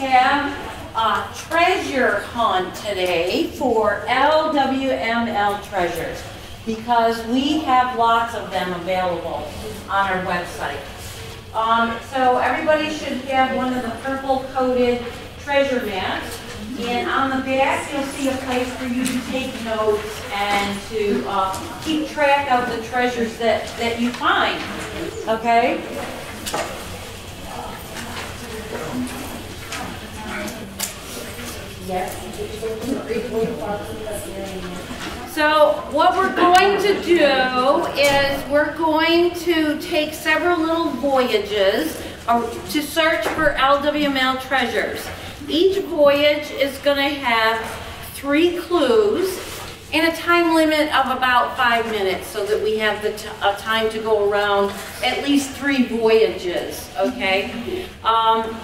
have a treasure hunt today for LWML treasures because we have lots of them available on our website. Um, so everybody should have one of the purple coated treasure maps. And on the back, you'll see a place for you to take notes and to uh, keep track of the treasures that, that you find. Okay? So what we're going to do is we're going to take several little voyages uh, to search for LWML treasures. Each voyage is going to have three clues and a time limit of about five minutes so that we have the time to go around at least three voyages, okay? Um,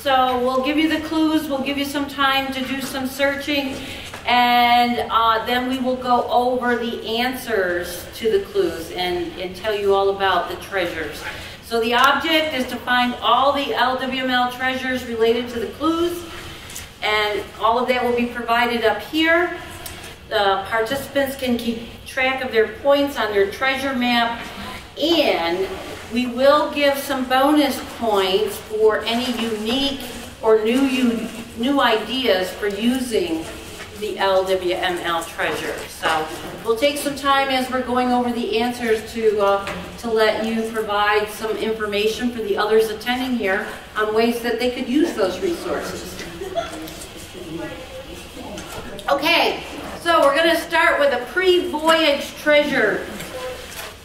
so we'll give you the clues, we'll give you some time to do some searching, and uh, then we will go over the answers to the clues and, and tell you all about the treasures. So the object is to find all the LWML treasures related to the clues, and all of that will be provided up here. The participants can keep track of their points on their treasure map and we will give some bonus points for any unique or new, new ideas for using the LWML treasure. So we'll take some time as we're going over the answers to, uh, to let you provide some information for the others attending here on ways that they could use those resources. Okay, so we're going to start with a pre-voyage treasure.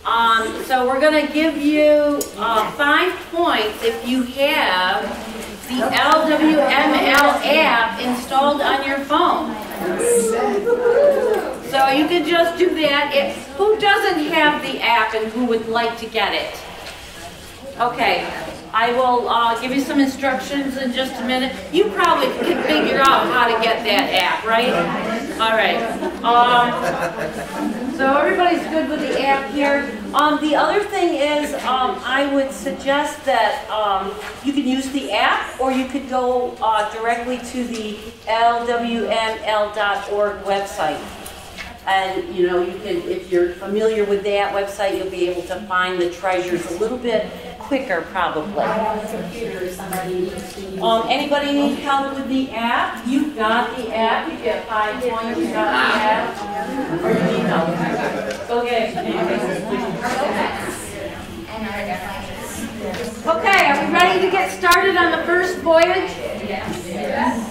Um, so we're going to give you uh, five points if you have the LWML app installed on your phone. So you can just do that. If, who doesn't have the app and who would like to get it? Okay, I will uh, give you some instructions in just a minute. You probably can figure out how to get that app, right? All right. Um, so everybody's good with the app here. Um, the other thing is um, I would suggest that um, you can use the app or you could go uh, directly to the lwml.org website. And you know, you can, if you're familiar with that website, you'll be able to find the treasures a little bit quicker probably. Um, anybody need help with the app? You've got the app. You get five points. You got the app. Or you need help? Go get Okay, are we ready to get started on the first voyage? Yes.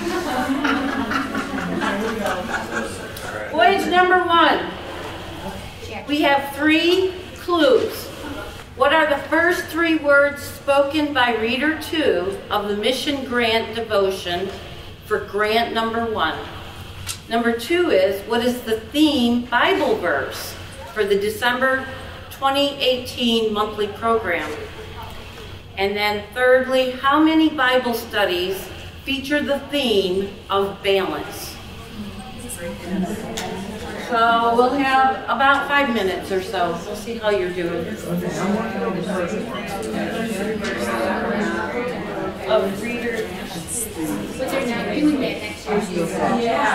Voyage number one. We have three clues. What are the first three words spoken by reader two of the mission grant devotion for grant number one? Number two is, what is the theme Bible verse for the December 2018 monthly program? And then thirdly, how many Bible studies feature the theme of balance? So we'll have about five minutes or so. We'll see how you're doing. Of reader. Yeah.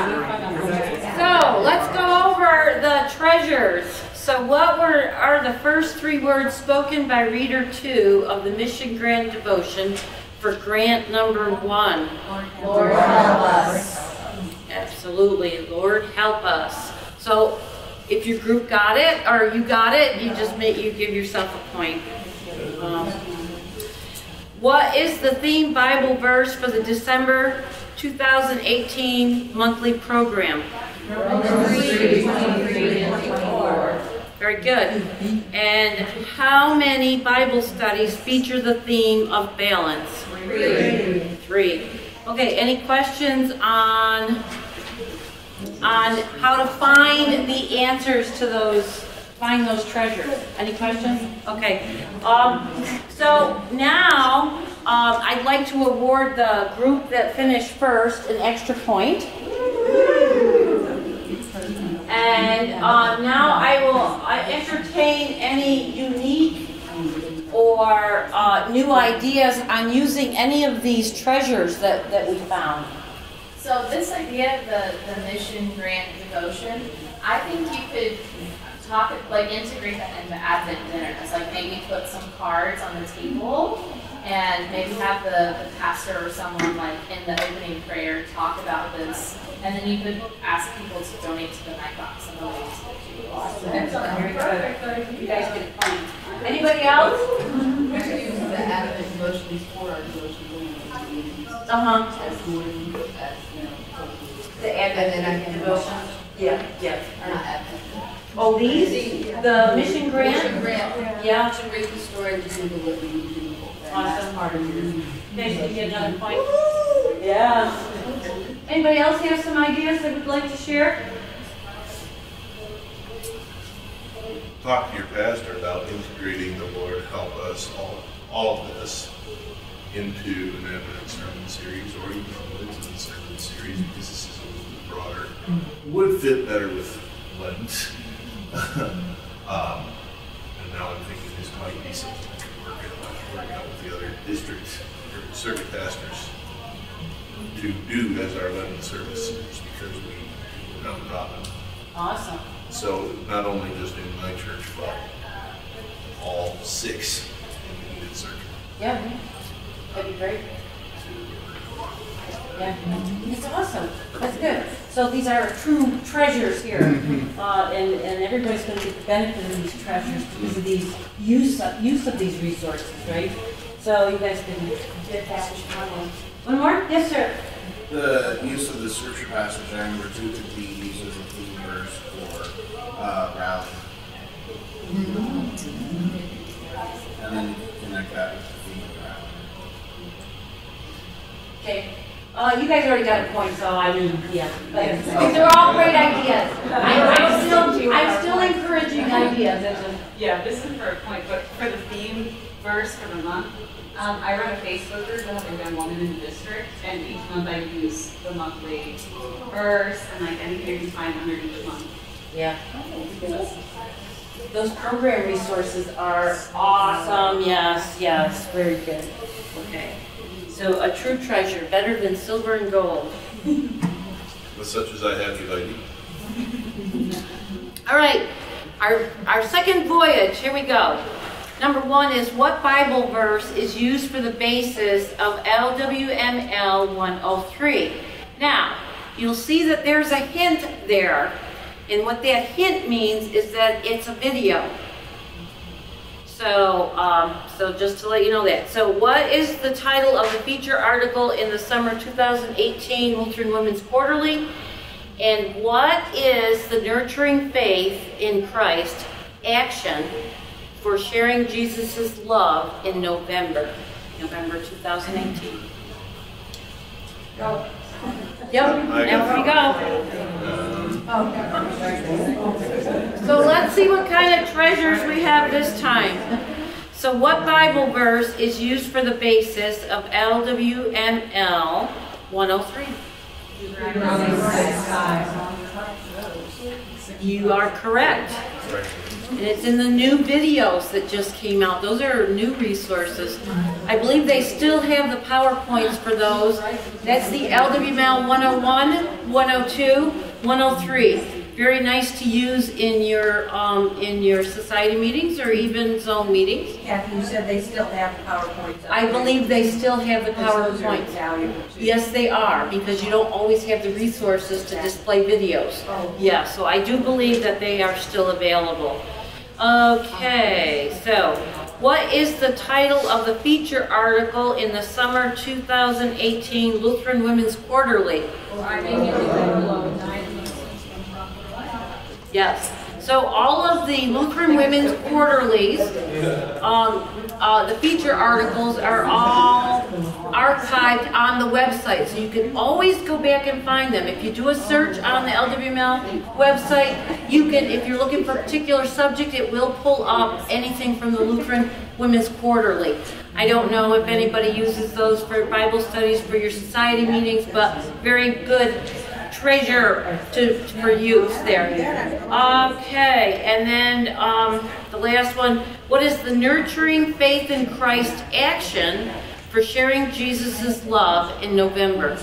So let's go over the treasures. So what were are the first three words spoken by reader two of the Mission Grant Devotion for grant number one? Lord help us. Absolutely. Lord help us. So if your group got it or you got it, you just make you give yourself a point. Um, what is the theme Bible verse for the December 2018 monthly program? Very good. And how many Bible studies feature the theme of balance? Three. Three. Okay, any questions on on how to find the answers to those, find those treasures. Any questions? Okay. Um, so now um, I'd like to award the group that finished first an extra point. And uh, now I will I entertain any unique or uh, new ideas on using any of these treasures that, that we found. So this idea of the, the mission grant devotion, I think you could talk, like integrate that into Advent dinner. dinners. Like maybe put some cards on the table and maybe have the, the pastor or someone like in the opening prayer talk about this. And then you could ask people to donate to the mite box and the ladies to Very good. You guys get a point. Anybody else? The Advent devotion is for our devotion Uh-huh. as morning, as, you know. The And then I can. devotion. Yeah, yeah. Not Advent. Oh, these? The mission grant? Mission grant. Yeah. To read the story and just do what we need to do. Awesome. part of. Okay, so you get another point? Yeah. Anybody else have some ideas they would like to share? talk to your pastor about integrating the Lord help us all, all of this into an Advent sermon series or even a Lenten sermon series because this is a little bit broader. Would fit better with Lent. um, and now I'm thinking this might be something I could work out, work out with the other districts or circuit pastors to do as our Lenten services because we round robin. Awesome. So not only just in my church, but all six in the circuit. Yeah, that'd be great. Yeah, it's awesome. That's good. So these are true treasures here, uh, and and everybody's going to get the benefit of these treasures because of these use of, use of these resources, right? So you guys can get that one. One more? Yes, sir. The use of the scripture passage, I number two, could be used as a theme verse for uh, rally. And then connect that Okay. Uh, you guys already got a point, so I mean, yeah. But these are all great ideas. I, I'm still, I'm still encouraging ideas. Yeah, this is for a point, but for the theme verse for the month, um, I run a Facebook group of a young woman in the district, and each month I use the monthly verse and like anything you can find under each month. Yeah. Those program resources are awesome. Yes, yes, very good. Okay. So a true treasure, better than silver and gold. With such as I have you, lady. All right, our, our second voyage, here we go. Number one is what Bible verse is used for the basis of LWML 103? Now, you'll see that there's a hint there, and what that hint means is that it's a video. So, um, so just to let you know that. So, what is the title of the feature article in the summer 2018 Lutheran Women's Quarterly? And what is the nurturing faith in Christ action for sharing Jesus' love in November, November 2018? Go. Yep, I there we got go. So let's see what kind of treasures we have this time. So what Bible verse is used for the basis of LWML 103? You are correct. And it's in the new videos that just came out. Those are new resources. I believe they still have the PowerPoints for those. That's the LWML 101, 102, 103. Very nice to use in your um, in your society meetings or even zone meetings. Kathy, you said they still have PowerPoints. I believe they still have the PowerPoints. Yes, they are, because you don't always have the resources to display videos. Oh. Yeah, so I do believe that they are still available. Okay, so what is the title of the feature article in the summer 2018 Lutheran Women's Quarterly? Yes. So all of the Lutheran Women's Quarterlies, um, uh, the feature articles are all archived on the website, so you can always go back and find them. If you do a search on the LWML website, you can, if you're looking for a particular subject, it will pull up anything from the Lutheran Women's Quarterly. I don't know if anybody uses those for Bible studies for your society meetings, but very good treasure to, for use there. Okay, and then, um, the last one, what is the nurturing faith in Christ action for sharing Jesus' love in November?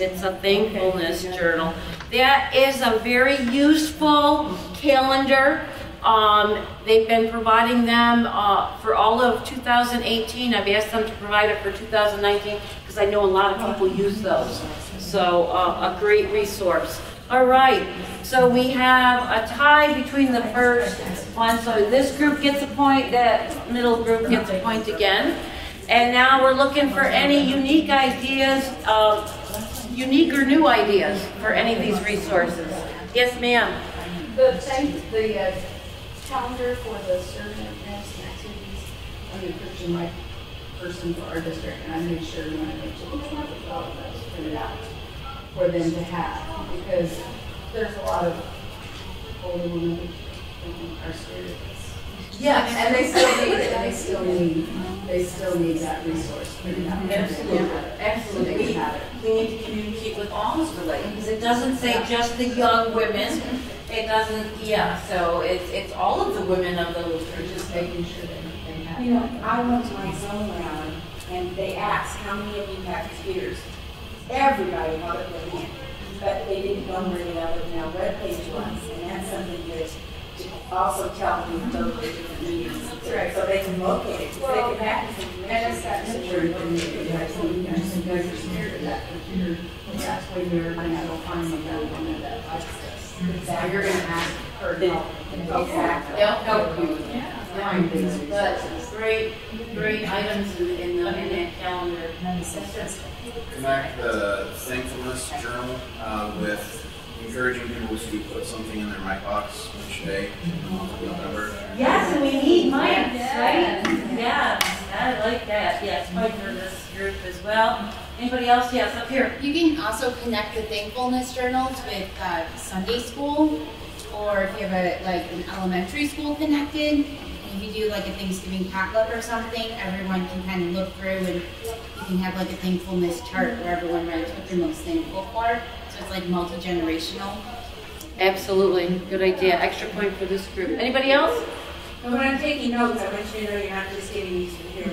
It's a thankfulness journal. That is a very useful calendar. Um, they've been providing them uh, for all of 2018. I've asked them to provide it for 2019 because I know a lot of people use those. So uh, a great resource. All right, so we have a tie between the first one. So this group gets a point, that middle group gets a point again. And now we're looking for any unique ideas, uh, unique or new ideas for any of these resources. Yes, ma'am. The the uh, calendar for the servant events and activities, I'm a Christian life person for our district, and I made sure when I made sure all of those out for them to have, because there's a lot of older women who are scared of this. Yes. And they still need it, they still need, they still need that resource. Absolutely. Absolutely. can have it. We need to communicate with all of Mr. because it doesn't say just the young women. It doesn't, yeah, so it's, it's all of the women of the churches. Just making sure that they have. You know, I went to my zone rally and they asked, how many of you have computers? Everybody had it with hand, but they didn't number it out of now web page ones, and that's something that to also tell them to go to different meetings. right. So they can locate it, so they can access And it's that picture, information. when you're gonna go find somebody on that access. So you're gonna ask her help. Exactly. They'll help you. Find these But resources. great, great items in, in the, in that calendar. Connect the thankfulness journal uh, with encouraging people to put something in their mite box each day in the month of November. Yes, and we need mites, right? Yeah, I like that, yes, mic for this group as well. Anybody else? Yes, up here. You can also connect the thankfulness journals with uh, Sunday school, or if you have a like an elementary school connected. If you do like a Thanksgiving potluck or something, everyone can kind of look through and you can have like a thankfulness chart where everyone writes what they're most thankful for. So it's like multi generational. Absolutely, good idea. Extra point for this group. Anybody else? And when I'm taking notes, I want you to know you're not just getting these from here,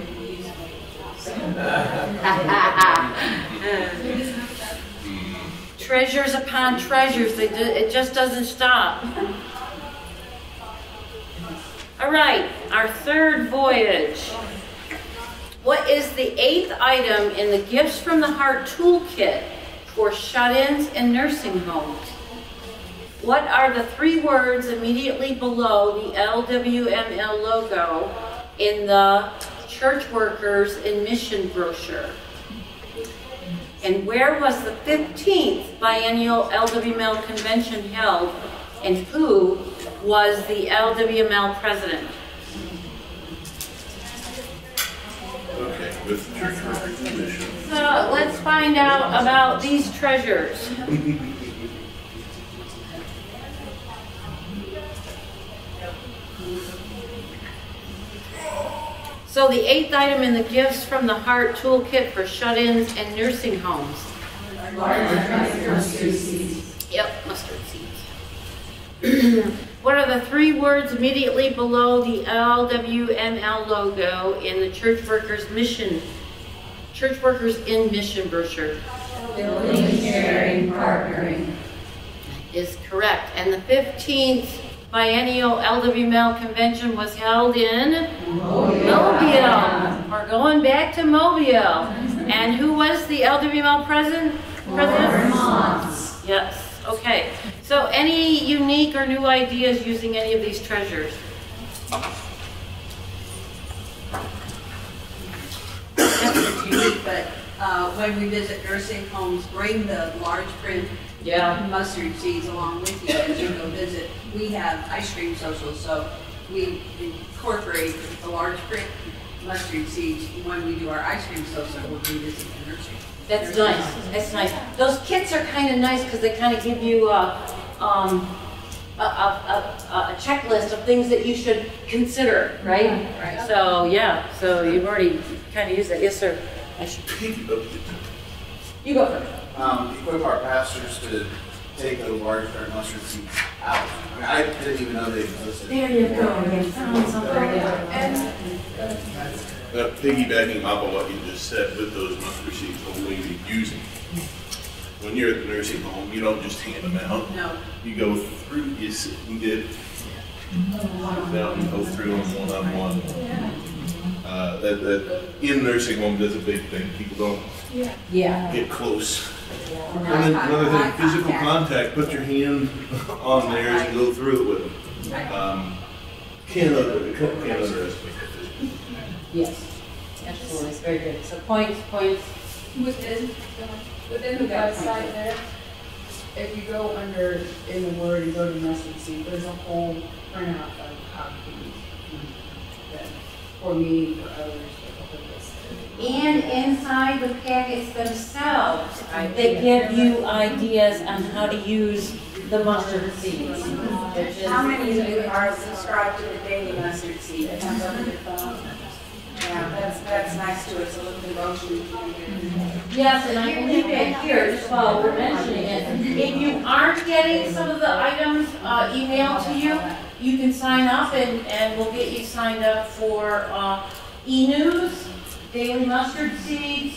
Treasures upon treasures, do- it just doesn't stop. All right, our third voyage. What is the eighth item in the Gifts from the Heart toolkit for shut-ins and nursing homes? What are the three words immediately below the LWML logo in the Church Workers in Mission brochure? And where was the 15th biennial LWML convention held? And who was the LWML president? Okay, with church workers. So let's find out about these treasures. So the eighth item in the Gifts from the Heart toolkit for shut-ins and nursing homes. Yep, mustard seeds. what are the three words immediately below the LWML logo in the Church Workers Mission, Church Workers in Mission brochure? Building, sharing, partnering. Is correct. And the 15th biennial LWML convention was held in Mobile. We're going back to Mobile. And who was the LWML president? President? Yes, okay. So any unique or new ideas using any of these treasures? That's unique, but uh, when we visit nursing homes, bring the large print mustard seeds along with you as you go visit. We have ice cream socials, so we incorporate the large print mustard seeds when we do our ice cream social, when we visit the nursing. That's nice, that's nice. Those kits are kind of nice because they kind of give you a, um, a, a, a, a checklist of things that you should consider, right? Right. So, yeah, so you've already kind of used that. Yes, sir. I should, Speaking of, you go first. um, equip our pastors to take those large dark mustard seeds out. I mean, I didn't even know they existed. There you go, you found something. Uh, piggybacking off of what you just said with those mustard seeds, the way you're using. When you're at the nursing home, you don't just hand them out. No. You go through, you sit and get, sit down and go through them one-on-one. Uh, that, that, in nursing home, that's a big thing, people don't Yeah. get close. And then another thing, physical contact, put your hand on theirs and go through it with them. Um, Can't, under- can't underestimate that physical. Yes. Absolutely, it's very good. So points, points. Within, within the website there, if you go under, in the word and go to mustard seed, there's a whole printout of how to use that for me, for others, for this. And inside the packets themselves, they give you ideas on how to use the mustard seeds. which is- How many of you are subscribed to the daily mustard seed? It comes on your phone. Yeah, that's, that's nice to us, a little devotion. Yes, and I believe that here, just while we're mentioning it, if you aren't getting some of the items uh, emailed to you, you can sign up and, and we'll get you signed up for uh, e-news, daily mustard seeds,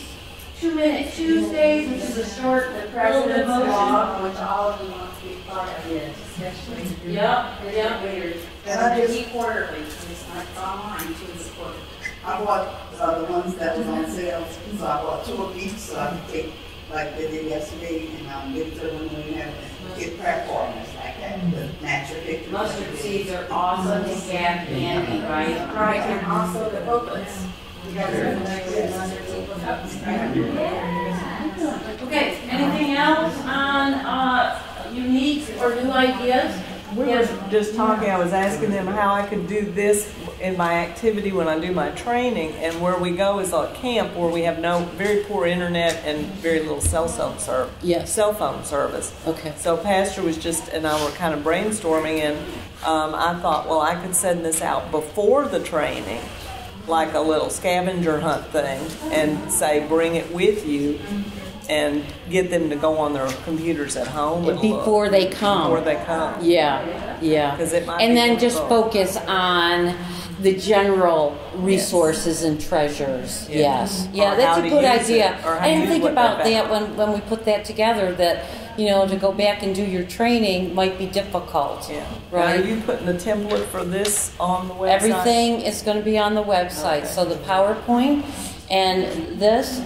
two minute Tuesdays, which is a short The little president's devotion. blog, which all of you want to be part of, yes, especially. Yep, yep. weird. And And I I just- quarterly, it's not online, too, it's quarterly. I bought, uh, the ones that was on sale, so I bought two of each, so I could take, like they did yesterday, and, um, give it to them when we have, get prep formulas like that, to match your picture. Mustard seeds are awesome to have handy, right? Right, and also the booklets. You guys are familiar with mustard seed booklets? Okay, anything else on uh, unique or new ideas? We were just talking, I was asking them how I could do this in my activity when I do my training, and where we go is a camp where we have no, very poor internet and very little cell phone service. Yes. Cell phone service. Okay. So Pastor was just, and I were kind of brainstorming, and um, I thought, well, I could send this out before the training, like a little scavenger hunt thing, and say, bring it with you, and get them to go on their computers at home and look Before they come. Before they come. Yeah, yeah. 'Cause it might And then just difficult. focus on the general resources and treasures, Yeah. yes. Or Yeah, that's a good it, idea. how I didn't think about that when, when we put that together, that, you know, to go back and do your training might be difficult. Yeah. Right. Are you putting the template for this on the website? Everything is gonna be on the website, so the PowerPoint and this,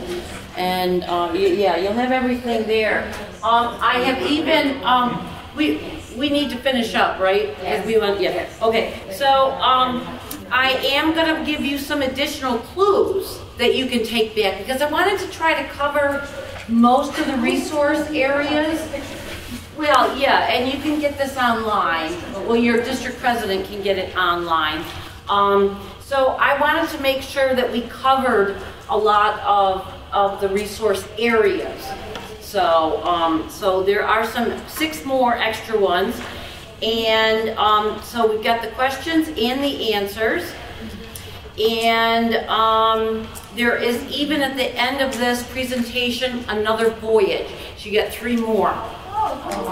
And, um, y- yeah, you'll have everything there. Um, I have even, um, we, we need to finish up, right? Because we went, yeah, okay. So, um, I am gonna give you some additional clues that you can take back, because I wanted to try to cover most of the resource areas. Well, yeah, and you can get this online. Well, your district president can get it online. Um, so I wanted to make sure that we covered a lot of, of the resource areas. So, um, so there are some, six more extra ones. And, um, so we've got the questions and the answers. And, um, there is even at the end of this presentation, another voyage. So you get three more.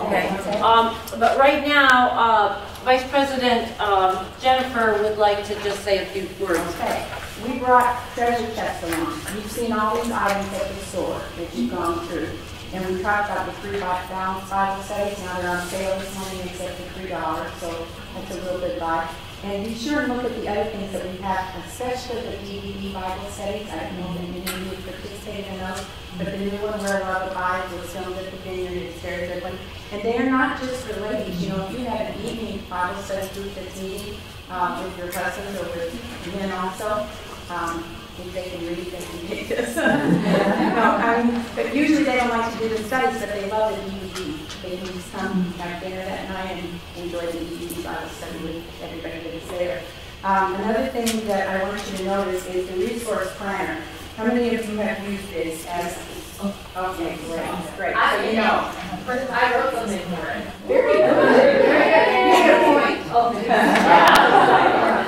Okay, um, but right now, uh, Vice President, um, Jennifer would like to just say a few words. Okay, we brought treasure chests along. You've seen all these items at the store that you've gone through. And we talked about the three box down Bible studies, now they're on sale this morning, except for three dollars, so that's a little bit buy. And be sure and look at the other things that we have, especially the DVD Bible studies. I know if any of you participated in those, but the new one where a lot of Bibles was filmed at the vineyard, it's very good one. And they're not just for ladies, you know, if you have an evening Bible study group that's meeting, uh, with your husbands or with men also, um, if they can read, they can take this. No, I mean, but usually they don't like to do the studies, but they love the DVD. They can just come have dinner that night and enjoy the DVD Bible study with everybody that is there. Um, another thing that I want you to notice is the resource planner. How many of you have used this as, okay, great, great, so you know. I wrote something for it. Very good. Very good point.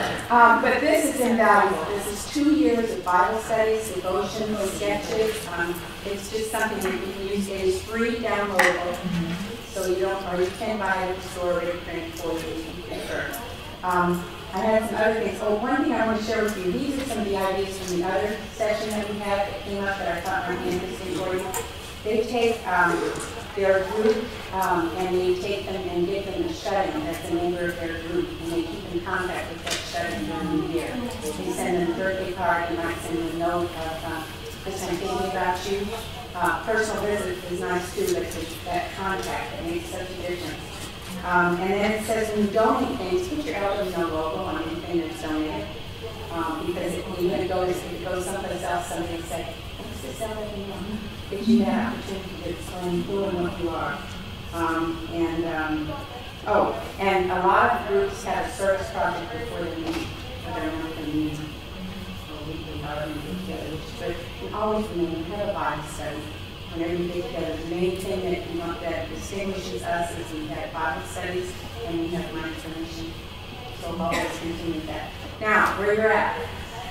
Um, but this is invaluable. Two years of Bible studies, devotions, sketches. Um, it's just something that you can use. It is free downloadable. So you don't, or you can buy it at the store, ready print for you if you. Um, I had some other things. Oh, one thing I want to share with you. These are some of the ideas from the other session that we had that came up that I thought might be interesting for you. They take um, their group um, and they take them and give them a shut-in. The member of their group, and they keep in contact with that shut-in during the year. They send them a birthday card, and might send them a note of uh, I'm thinking about you. Uh, personal visit is nice too, but that contact that makes such a difference. Um, and then it says when you donate things, put your LWML logo on anything that's donated. Um, because if to go, if it goes someplace else, somebody say, what's this LWML? Gives you that opportunity to explain who and what you are. Um, and, um, oh, and a lot of groups have a service project before they meet, for their monthly meeting. Or weekly, however you get together. And always remember, have a Bible study whenever you get together. The main thing that you that distinguishes us is we have Bible studies and we have my information. So always continue that. Now, where you're at,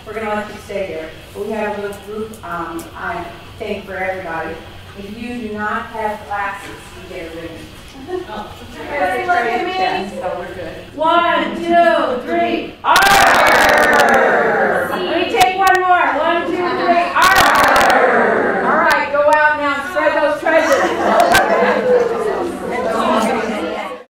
we're gonna let you stay there. We have a group, um, I thing for everybody. If you do not have glasses, you get a ribbon. Oh. Everybody look at me. So we're good. One, two, three. Arr!